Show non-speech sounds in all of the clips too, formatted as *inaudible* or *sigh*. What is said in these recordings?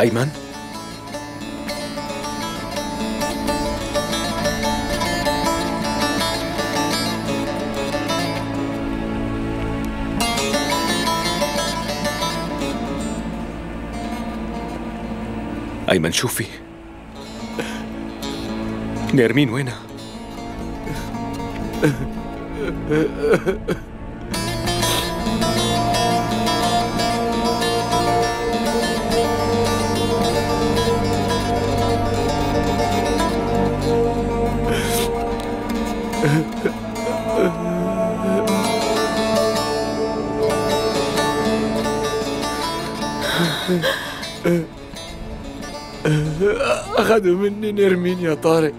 أيمن أيمن شوفي نيرمين وينها؟ أخذوا مني نرمين يا طارق.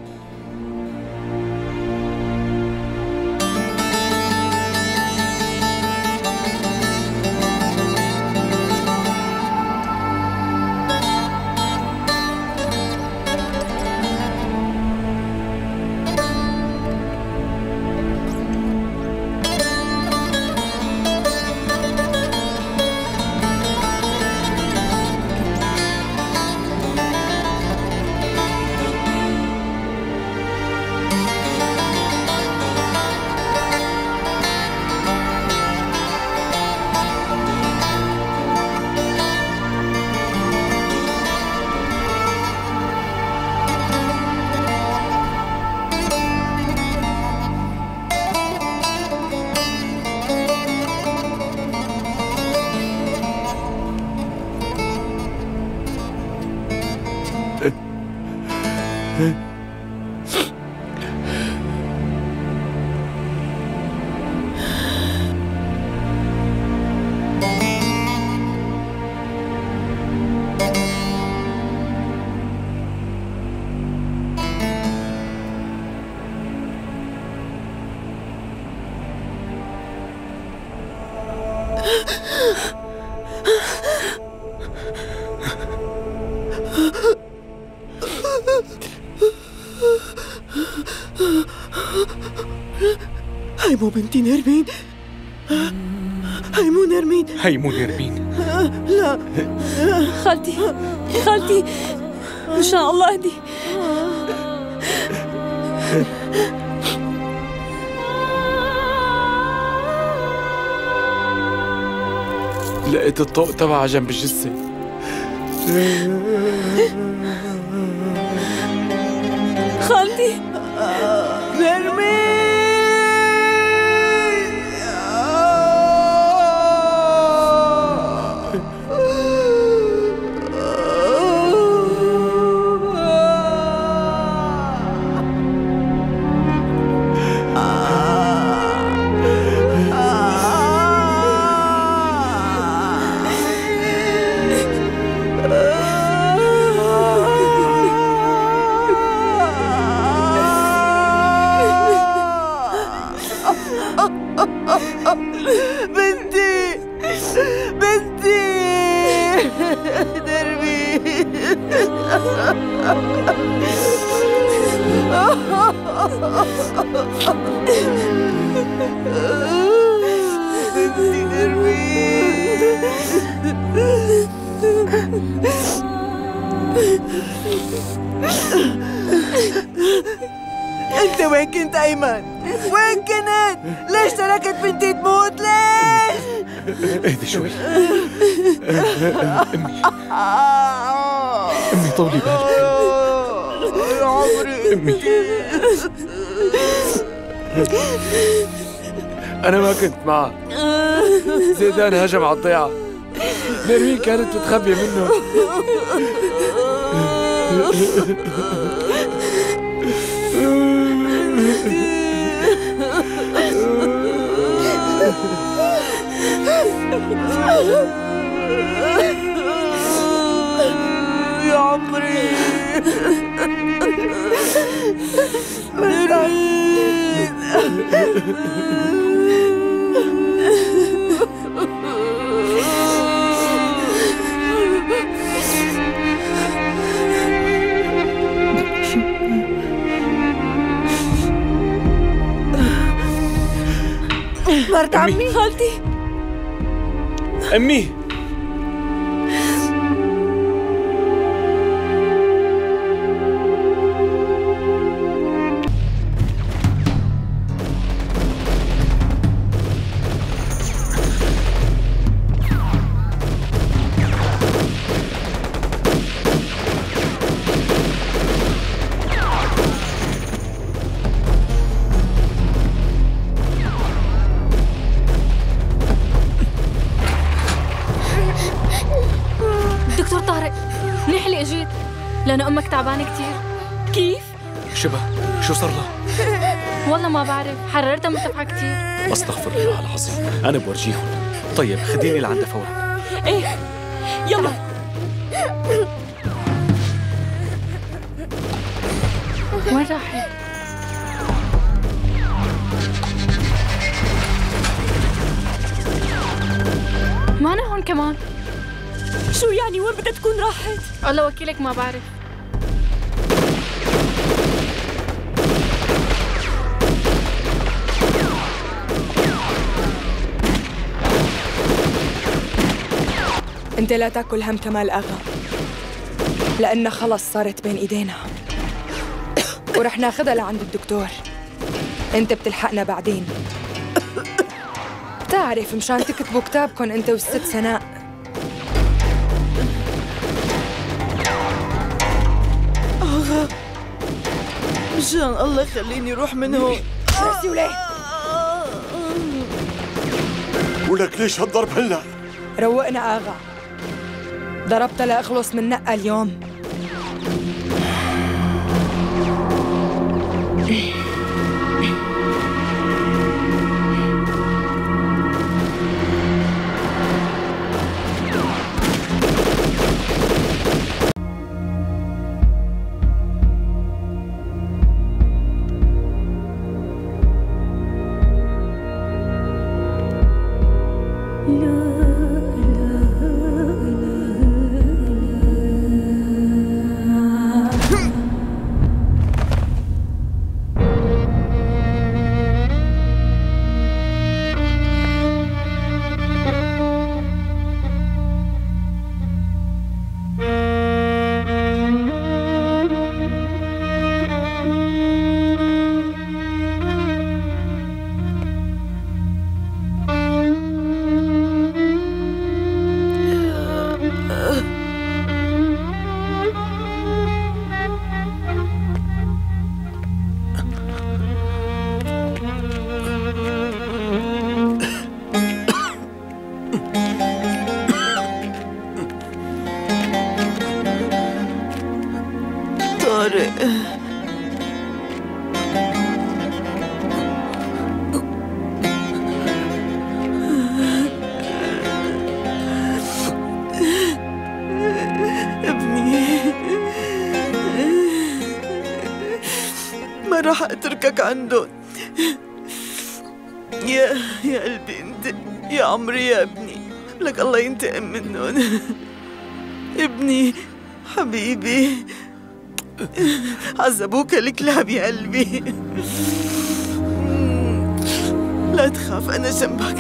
نرمين هي مو نيرمين لا. خالتي خالتي إن شاء الله أهدي. لقيت الطوق تبعها جنب الجثة. خالتي. بنتي أنت وين كنت أيمن؟ وين كنت؟ ليش تركت بنتي تموت؟ ليش؟ اهدي شوي أمي أمي طولي بالك يا عمري أمي أنا ما كنت معها زيدان هجم على الضيعة نرمين كانت متخبية منه يا عمري نرمين مرت مرتفعة كتير؟ أستغفر الله العظيم. أنا بورجيهم. طيب خديني لعندها فورا. إيه. يلا. وين راحت؟ ما أنا هون كمان. شو يعني؟ وين بدها تكون راحت؟ الله وكيلك ما بعرف. أنت لا تأكل هم كمال أغا. لانها خلص صارت بين إيدينا. ورح ناخدها لعند الدكتور. أنت بتلحقنا بعدين. بتعرف مشان تكتبوا كتابكم أنت والست سناء. مشان الله خليني روح من هون. ميرسي وليه ولك ليش هالضرب هلا؟ روقنا أغا. ضربتها لاخلص من نقة اليوم. عندهم يا يا قلبي انت يا عمري يا ابني لك الله ينتقم منهم ابني حبيبي عذبوك الكلاب يا قلبي لا تخاف أنا جنبك.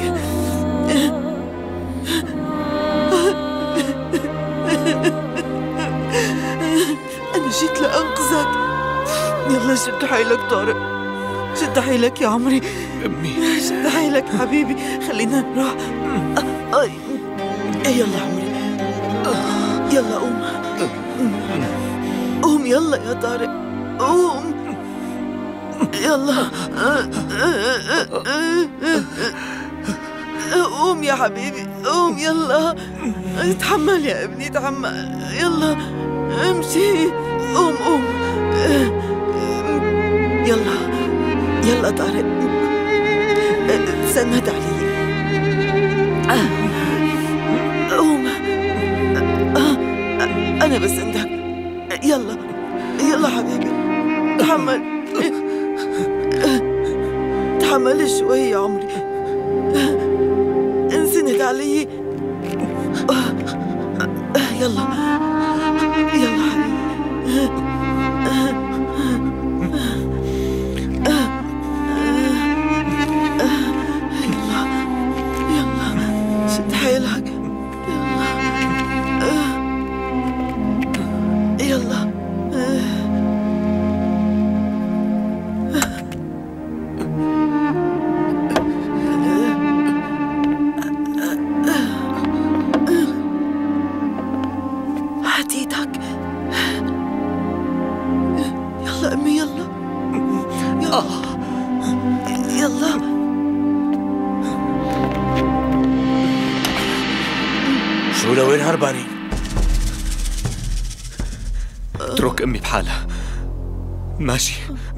أنا جيت لأنقذك. يلا شد حيلك طارق. شد حيلك يا عمري. أمي. شد حيلك حبيبي. خلينا نروح. يلا عمري. يلا قوم. قوم يلا يا طارق. قوم. يلا. قوم يا حبيبي. قوم يلا. اتحمل يا ابني اتحمل. يلا. امشي. قوم قوم. يلا طارق. سند علي. قوم. أنا بسندك يلا. يلا حبيبي. تحمل. تحمل شوي يا عمري. انسند علي. يلا يلا.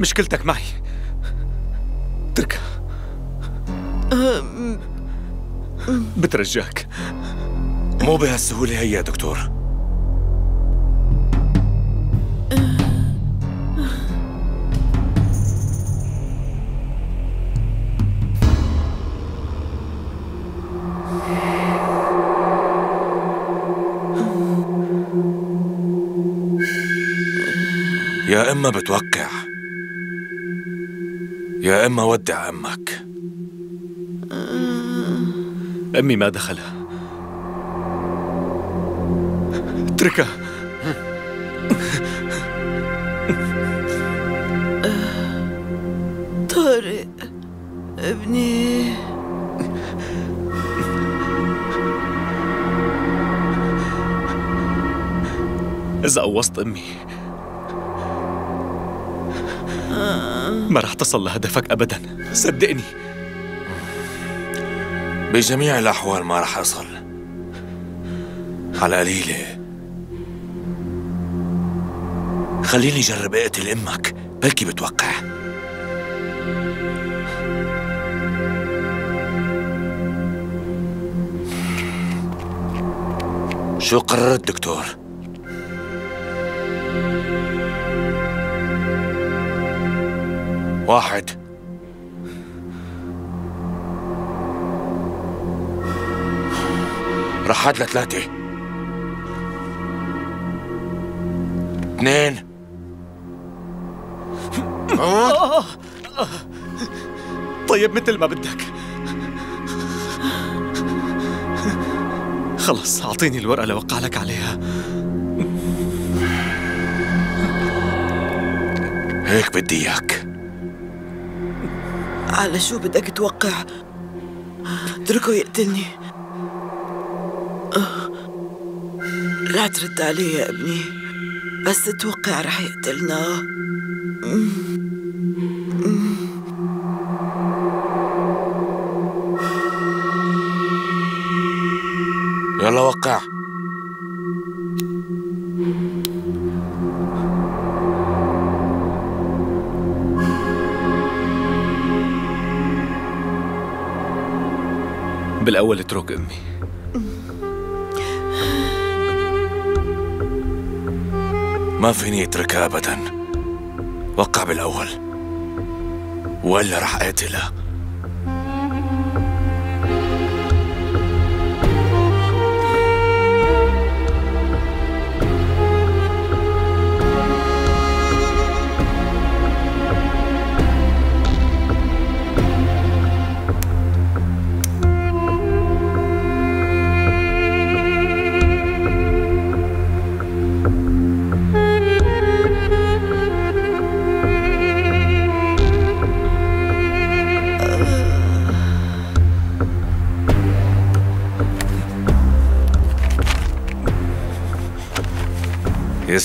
مشكلتك معي. اتركها بترجاك مو بهالسهولة هي يا دكتور. يا إما بتوقع. يا إما ودع أمك. أمي ما دخلها اتركها. طارق ابني. إذا قوصت أمي. ما رح تصل لهدفك أبدا. صدقني. بجميع الأحوال ما رح أصل. على قليلة. خليني جرب اقتل أمك بلكي بتوقع. شو قررت دكتور؟ واحد. رحت لثلاثة. اثنين. طيب مثل ما بدك. خلص أعطيني الورقة لوقع لك عليها. هيك بدي إياك. على شو بدك توقع؟ اتركه يقتلني. آه. لا ترد عليه يا ابني بس توقع رح يقتلنا. يلا وقع. بالأول اترك أمي. ما فيني أتركها ابدا. وقع بالأول. ولا رح أقتلها.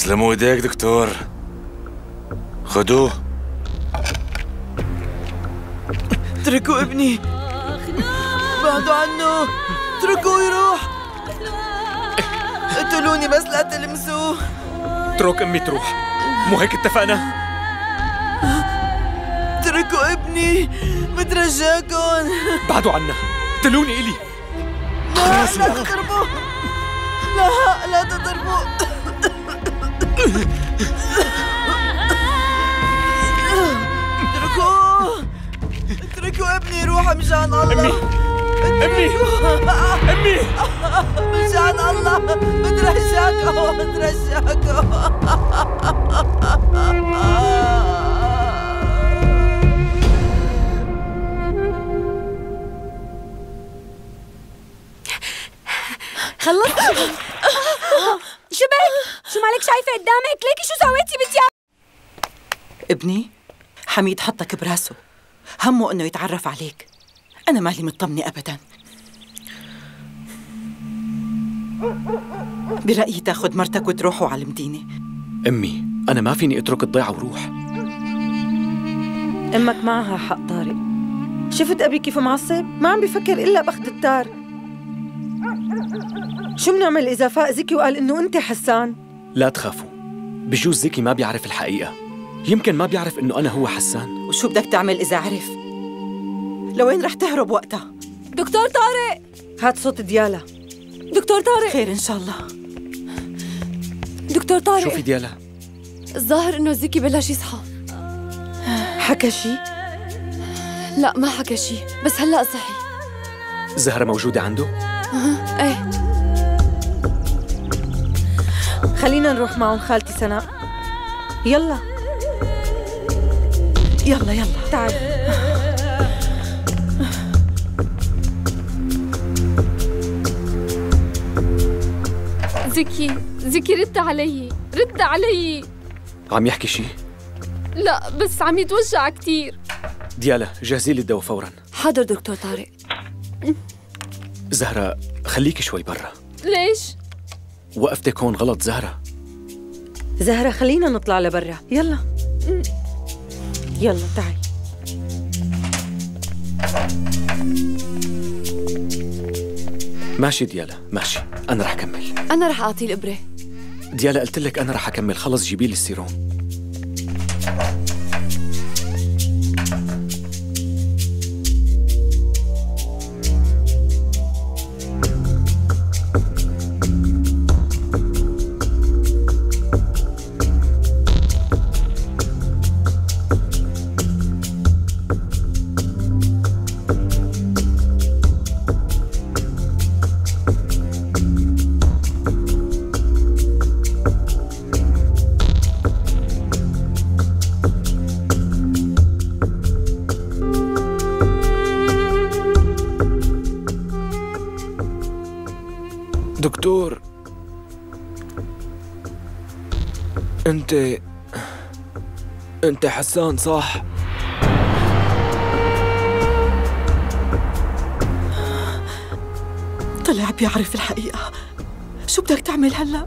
يسلموا ايديك دكتور. خدوه. اتركوا ابني. بعدوا عنه. اتركوه يروح. اقتلوني بس لا تلمسوه. اترك أمي تروح. مو هيك اتفقنا؟ اتركوا ابني. بترجاكم. بعدوا عنا. قتلوني إلي. لا لا تضربوا لا لا تضربوا اتركوه اتركوا ابني يروح مشان الله. أمي. أمي. مشان الله. بترجاكم بترجاكم خلصت؟ شو بك؟ شو مالك شايفة قدامك؟ ليكي شو سويتي بثياب ابني حميد حطك براسه. همه إنه يتعرف عليك. أنا مالي مطمنة ابدا. برأيي تاخد مرتك وتروحوا على المدينة. أمي أنا ما فيني أترك الضيعة وروح. أمك معها حق طارق. شفت ابي كيف معصب؟ ما عم بفكر إلا بأخذ التار شو بنعمل إذا فاق زكي وقال إنه أنت حسان؟ لا تخافوا. بجوز زكي ما بيعرف الحقيقة. يمكن ما بيعرف إنه أنا هو حسان. وشو بدك تعمل إذا عرف؟ لوين رح تهرب وقتها؟ دكتور طارق! هات صوت ديالا. دكتور طارق! خير إن شاء الله. دكتور طارق! شوفي ديالا. الظاهر إنه زكي بلش يصحى حكى شي؟ لا ما حكى شي. بس هلأ صحي. زهرة موجودة عنده؟ إيه. خلينا نروح معهم خالتي سناء. يلا. يلا يلا. تعال. زكي زكي رد علي رد علي. عم يحكي شي؟ لا بس عم يتوجع كتير. ديالا جهزي لي الدواء فورا. حاضر دكتور طارق. زهرة خليكي شوي برا. ليش؟ وقفتك هون غلط زهرة. زهرة خلينا نطلع لبرا. يلا. يلا تعي. ماشي ديالا ماشي. أنا رح كمل أنا رح اعطيه الإبرة. ديالا قلت لك أنا رح أكمل. خلص جيبي لي السيروم. انت حسان صح طلع بيعرف الحقيقة شو بدك تعمل هلأ؟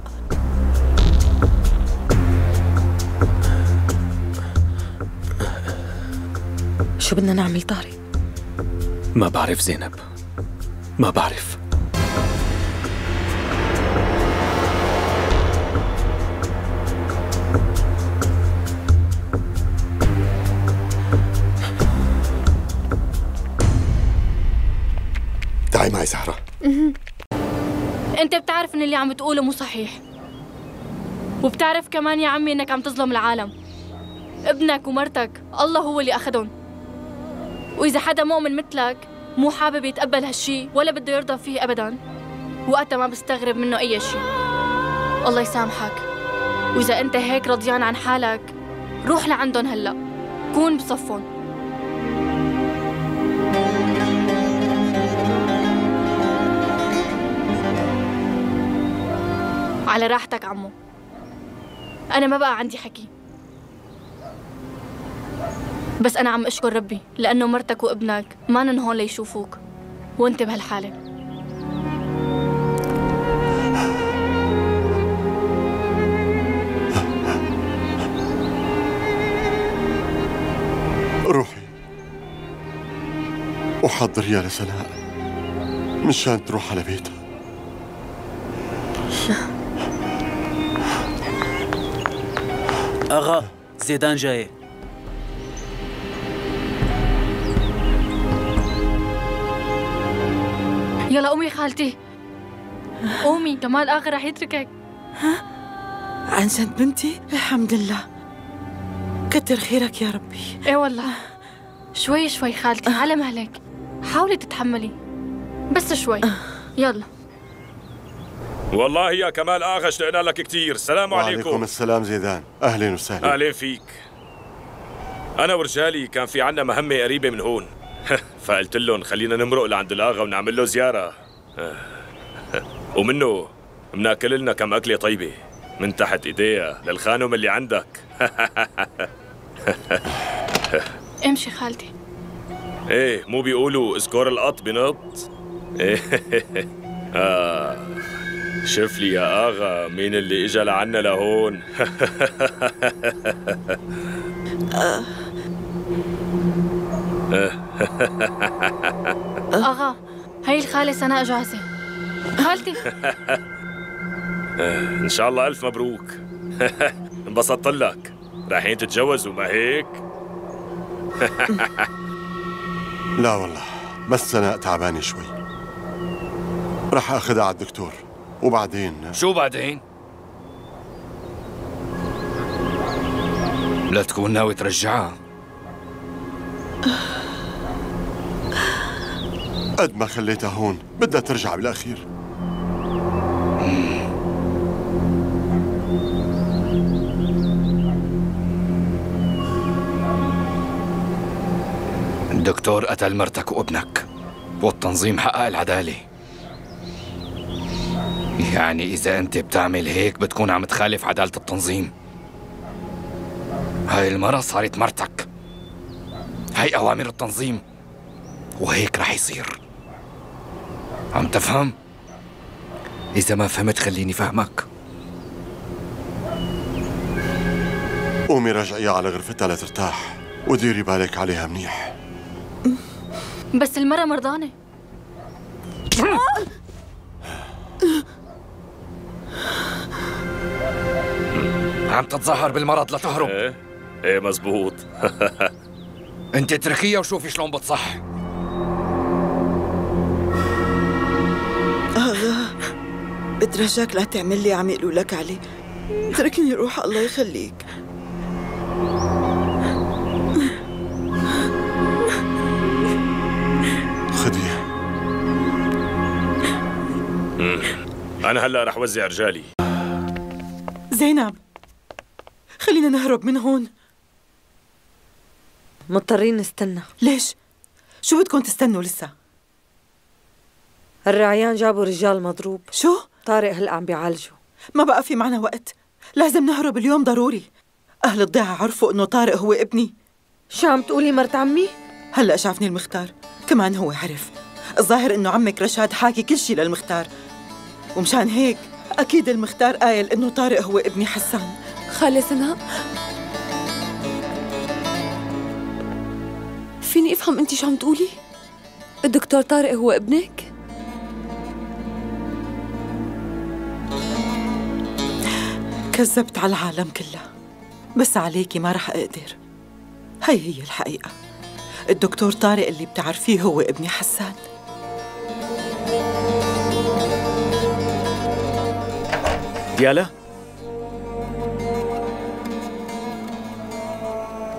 شو بدنا نعمل طارق؟ ما بعرف زينب ما بعرف انت بتعرف ان اللي عم بتقوله مو صحيح. وبتعرف كمان يا عمي إنك عم تظلم العالم. ابنك ومرتك الله هو اللي أخذهم. وإذا حدا مؤمن مثلك مو حابب يتقبل هالشي ولا بده يرضى فيه ابدا. وقتها ما بستغرب منه أي شيء الله يسامحك. وإذا أنت هيك رضيان عن حالك روح لعندهم هلأ. كون بصفهم. على راحتك عمو. أنا ما بقى عندي حكي بس أنا عم أشكر ربي لأنه مرتك وابنك ما هون ليشوفوك. وأنت بهالحالة. روحي. وحضريها لسناء مشان تروح على بيتها. اغا زيدان جاي يلا قومي خالتي قومي كمال آخر رح يتركك عن جد بنتي؟ الحمد لله كتر خيرك يا ربي إيه والله. شوي شوي خالتي على مهلك حاولي تتحملي بس شوي يلا والله يا كمال آغا اشتقنا لك كثير السلام وعليكم عليكم السلام زيدان. أهلا وسهلا. أهلين فيك. أنا ورجالي كان في عنا مهمة قريبة من هون. *laughs* فقلت لهم خلينا نمرق لعند الآغا ونعمل له زيارة. *laughs* ومنه بناكل لنا كم أكلة طيبة. من تحت إيديها للخانم اللي عندك. *laughs* امشي خالتي. إيه مو بيقولوا اذكر القط بنط؟ إيه آه. شوف لي يا آغا مين اللي إجا لعنا لهون؟ *laughs* أغا هي الخالة سناء جاهزة خالتي. إن شاء الله ألف مبروك. *laughs* انبسطت لك. رايحين تتجوزوا ما هيك؟ *laughs* لا والله بس سناء تعبانة شوي. رح آخذها على الدكتور. وبعدين؟ شو بعدين؟ لا تكون ناوي ترجعها. قد ما خليتها هون بدها ترجع بالأخير. الدكتور قتل مرتك وابنك. والتنظيم حقق العدالة. يعني إذا أنت بتعمل هيك بتكون عم تخالف عدالة التنظيم. هاي المرة صارت مرتك. هاي أوامر التنظيم. وهيك رح يصير. عم تفهم؟ إذا ما فهمت خليني فهمك. قومي رجعيها على غرفتها لترتاح. وديري بالك عليها منيح. بس المرة مرضانة. *laughs* عم تتظاهر بالمرض لتهرب إيه؟ إيه مزبوط. *laughs* أنت اتركيها وشوفي شلون بتصح. آغا بترجاك لا تعمل لي عم يقولوا لك عليه اتركني روح الله يخليك. خديها أنا هلأ رح وزع رجالي. زينب. خلينا نهرب من هون. مضطرين نستنى. ليش؟ شو بدكم تستنوا لسه؟ الرعيان جابوا رجال مضروب. شو؟ طارق هلأ عم بيعالجوا. ما بقى في معنا وقت. لازم نهرب اليوم ضروري. أهل الضيعة عرفوا إنه طارق هو ابني. شو عم تقولي مرت عمي؟ هلأ شافني المختار. كمان هو عرف. الظاهر إنه عمك رشاد حاكي كل شي للمختار. ومشان هيك أكيد المختار قايل إنه طارق هو ابني حسان. خالة سناء فيني افهم انت شو عم تقولي؟ الدكتور طارق هو ابنك؟ كذبت على العالم كله بس عليكي ما رح أقدر. هي هي الحقيقة. الدكتور طارق اللي بتعرفيه هو ابني حسان. ديالا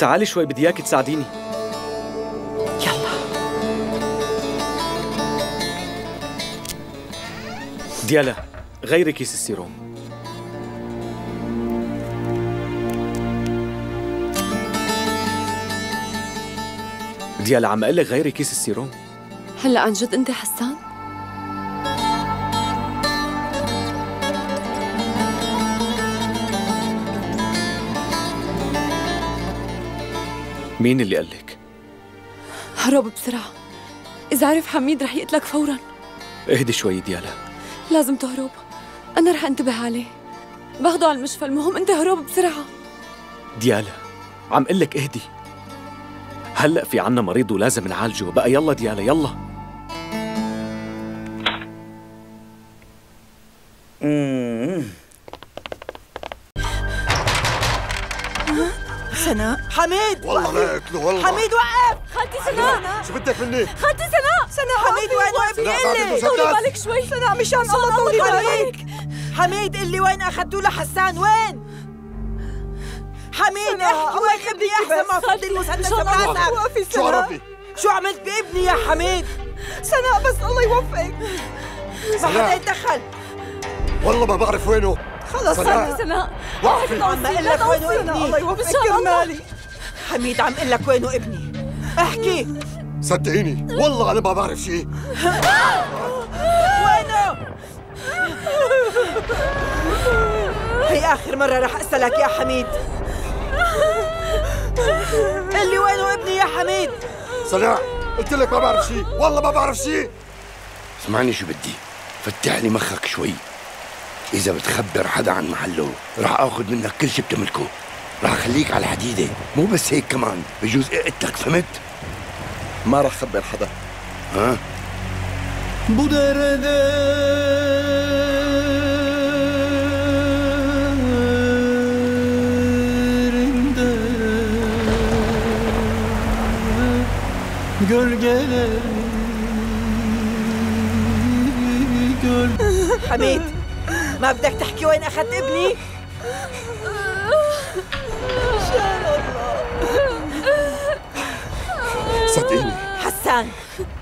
تعالي شوي بدي اياك تساعديني. يلا. ديالا غيري كيس السيروم. ديالا عم أقول لك غيري كيس السيروم؟ هلا عن جد أنت حسان؟ مين اللي قال لك؟ هرب بسرعة. إذا عرف حميد رح يقتلك فورا. اهدي شوي ديالا. لازم تهرب. أنا رح انتبه عليه. باخده على المشفى. المهم أنت هرب بسرعة. ديالا عم أقول لك اهدي. هلأ في عنا مريض ولازم نعالجه. بقى يلا ديالا يلا. سناء حميد والله ما اكله والله. حميد وقف. خالتي سناء شو بدك مني؟ خالتي سناء سناء حميد وين؟ قلي المسدس. طولي بالك شوي. سناء مشان الله طولي بالك. حميد اللي وين أخذتوه لحسان؟ وين؟ حميد احكي وين ابني أحسن ما فضي المسدس براسك وقفي شو عرفي؟ شو عملت؟ بابني يا حميد؟ سناء بس الله يوفقك. ما حدا يتدخل. والله ما بعرف وينه. خلص. سناء سناء وقفي عم بقول لك وينه ابني؟ الله يوفقك كرمالي حميد عم قول لك وينه ابني. احكي. صدقيني. والله أنا ما بعرف شيء وينه؟ هي آخر مرة رح أسألك يا حميد. اللي وينه ابني يا حميد. سناء قلت لك ما بعرف شيء والله ما بعرف شيء اسمعني شو بدي. فتح لي مخك شوي. إذا بتخبر حدا عن محله رح آخذ منك كل شي بتملكه. رح خليك على الحديدة مو بس هيك كمان بجوز اقتلك فهمت؟ ما رح خبر حدا. ها؟ بودردان gölgeler ما بدك تحكي وين أخذت ابني؟ صدقيني. حسان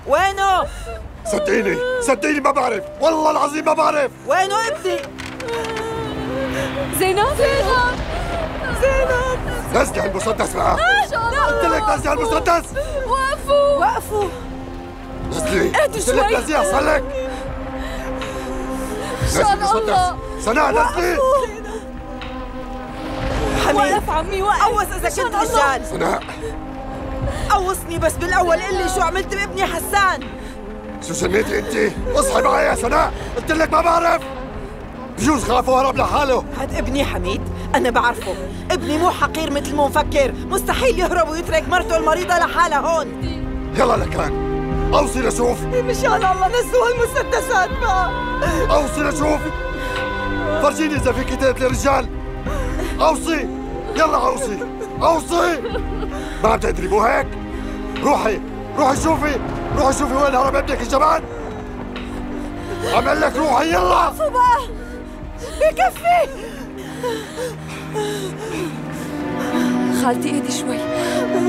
وينه؟ صدقيني صدقيني ما بعرف. والله العظيم ما بعرف. وينه ابني؟ زينب؟ زينب. زينب نزلي هالمسدس معاه قلت لك نزلي هالمسدس وقفوا. وقفوا. نزلي. اهدوا قلت لك شوي. نزلي احسن لك نزلي شان الله سناء نزلي حميد. وقف عمي وقف قوص إذا كنت رجال. سناء قوصني بس بالأول قل لي شو عملت بابني حسان. شو سميتي أنت؟ اصحي معي يا سناء قلت لك ما بعرف. بجوز خاف وهرب لحاله. هاد ابني حميد أنا بعرفه. ابني مو حقير مثل ما مفكر. مستحيل يهرب ويترك مرته المريضة لحالها هون. يلا لكان اوصي لشوف مشان الله نسوا المسدسات بقى اوصي لشوف فرجيني إذا فيك تقتلي رجال أوصي. يلا أوصي. أوصي. ما عم تقدري مو هيك؟ روحي. روحي شوفي. روحي شوفي وين هرب ابنك الجبان عم أقول لك روحي. يلا. بقى. بكفي خالتي اهدي شوي.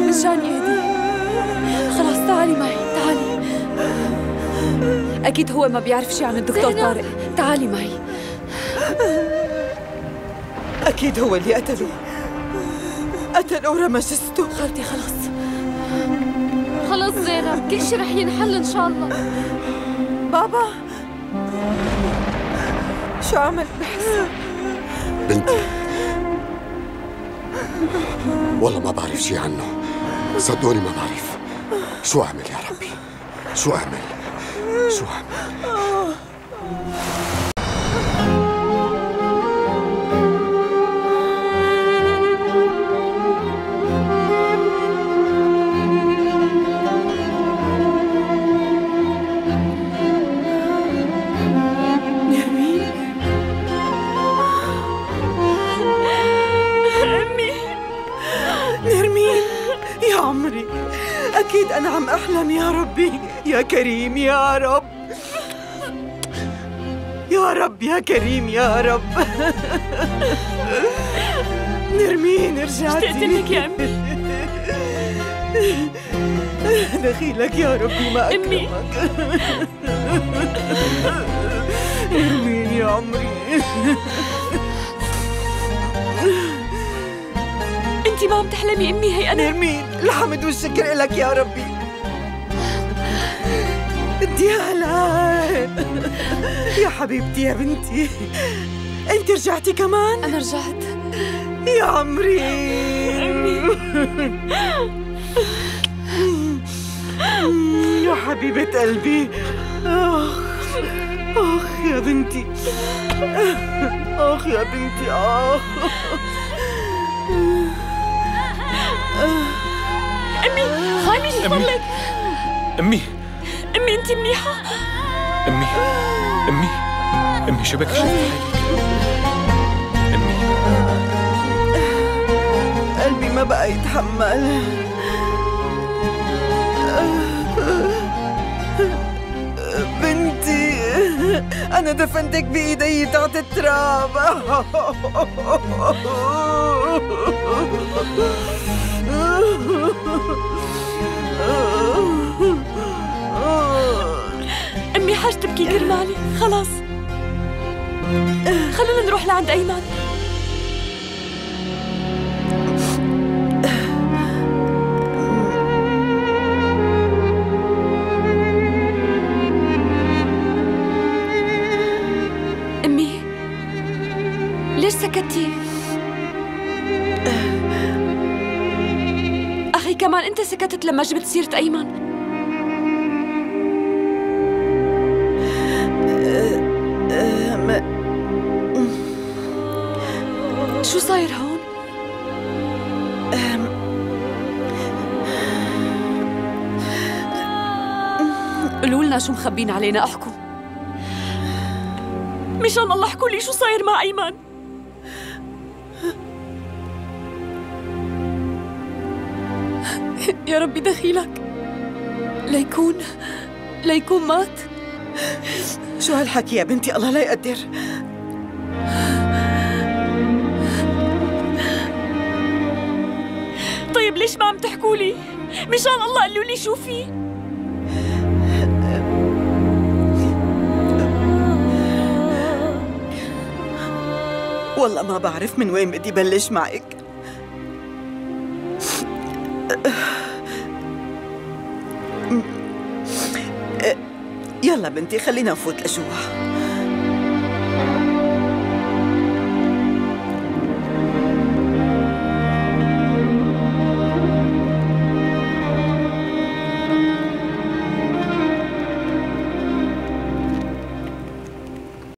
مشاني اهدي خلاص تعالي معي. تعالي. أكيد هو ما بيعرف شي عن الدكتور طارق. تعالي معي. أكيد هو اللي قتله. قتل ورمى جثته خالتي خلاص. خلص زينب كل شي رح ينحل إن شاء الله. بابا. شو عمل؟ بحسن. بنتي. والله ما بعرف شي عنه. صدقوني ما بعرف. شو أعمل يا ربي؟ شو أعمل؟ عمري أكيد أنا عم أحلم يا ربي. يا كريم يا رب. يا رب يا كريم يا رب. نرمين رجعتي اشتقت لك يا أمي. دخيلك يا ربي ما أمي. أكرمك. نرمين يا عمري. انت ما عم تحلمي أمي هي أنا. نرمين الحمد والشكر لك يا ربي. ديالا يا حبيبتي يا بنتي. أنت رجعتي كمان؟ أنا رجعت. يا عمري. يا حبيبة قلبي. آخ آخ يا بنتي. آخ يا بنتي آخ. أمي خاني شو صار لك؟ أمي. انت منيحه أمي. أمي. أمي شو بك؟ شوفي حالك؟ أمي. قلبي ما بقى يتحمل. بنتي أنا دفنتك بإيدي تحت التراب. *laughs* امي حاج تبكي كرمالي. خلاص. خلونا نروح لعند ايمن أمي ليش سكتي؟ أخي كمان أنت سكتت لما جبت سيرة ايمن شو مخبين علينا؟ أحكوا. مشان الله احكوا لي شو صاير مع ايمن يا ربي دخيلك. ليكون ليكون مات. شو هالحكي يا بنتي؟ الله لا يقدر. طيب ليش ما عم تحكوا لي؟ مشان الله قالوا لي شو في؟ والله ما بعرف من وين بدي بلش معك. يلا بنتي خلينا نفوت لجوا